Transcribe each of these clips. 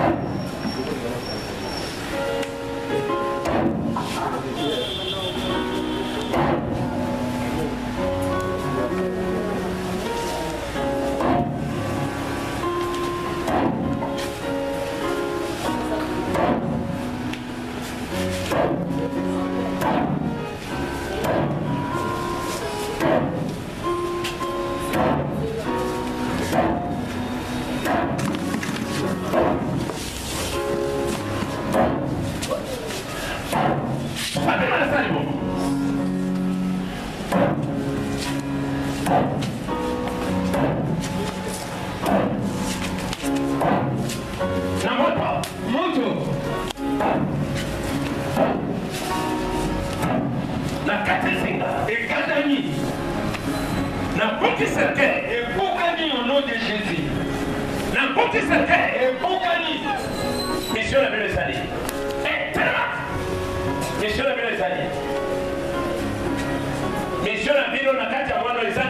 Thank you. na moto moto nakatisi ekatami nakokisa te ekokani au nom de jésus nakokisa te ekokani mission na bino ezali etema mission na bino ezali mission na bino na kati ya mwana ezali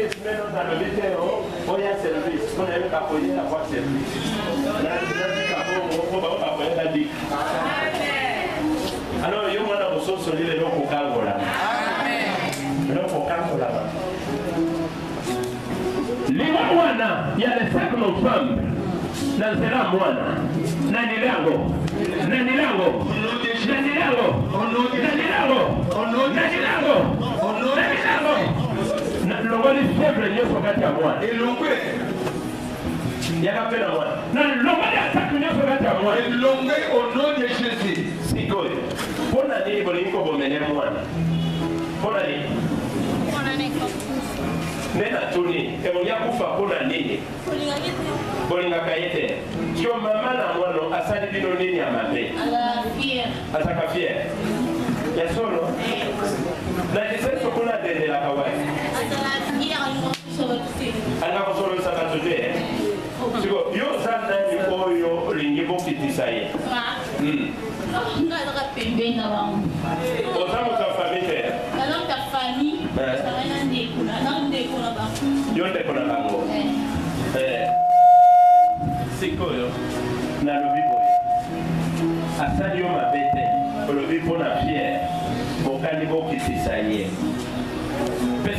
Dieu tu mets dans le métier, on y a service. On a eu qu'à poser la voix service. Alors, yo mwana mosusu lile lokokangola lokokangola liwa mwana ya le 5 novembre na nzela mwana na nilango na nilango na nilango na nilango na nilango toli faible nyonso kati ya mwana elongwe yaka mpe na mwana na longoli atatu nyonso kati ya mwana elongwe au nom de jésus sikoyo mpo na nini bolingi kobomene mwana mpo na nini nde natuni emongi akufa mpo na nini bolingaka ye te yo mama na mwana asali bino nini ya mabe azalaka fiere ya solo na deseso de la kawai ala ko solo sa ka tuje siko yo sanda ni ko yo lingi bokki tisaye mm o tamu ka fami te yo ndekona bango eh. sikoyo nalobi boye asali yo mabe te olobi mpona pierre bokani bokitisa ye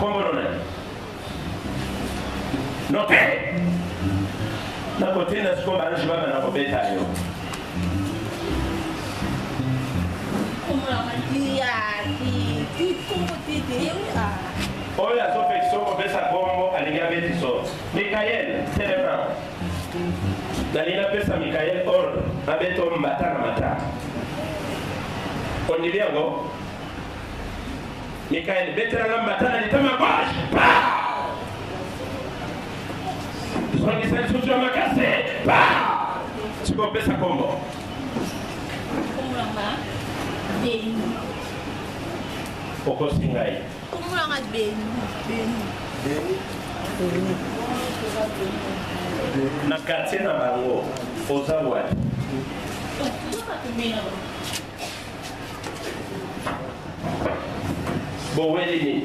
kombolona note nakotenda siko bana shibaba nakobeta yo oyo azopeki so kopesa kombo alingi abeti so mikael telema nalingi napesa mikael ordre abeti o mbata na mata ondili yango mikaeli beteranga matana litama gauche pa tusongisa lisusu ya makasi pa sikopesa kombo okosi ngai kumulanga beni na kartier na bango oza wati boweli nini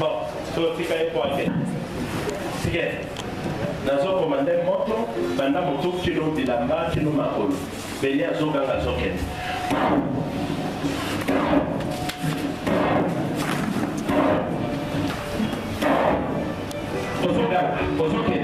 bon totika ye point te tike nazokoma nde moto banda motu kino bilamba kino makolo beni azoganga azokende ozoganga ozokende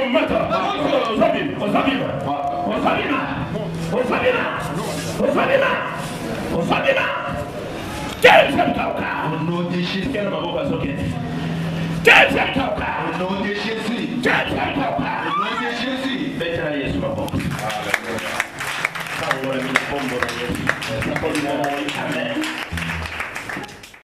mmeta Sabina Sabina Sabina Sabina Sabina Sabina James mtauka unaonyesha tena mabovu zote James mtauka unaonyesha si James mtauka unaonyesha si Beta Yesu mabovu Hallelujah Sasa wewe ni pombo na Yesu Sasa pombo na Yesu Amen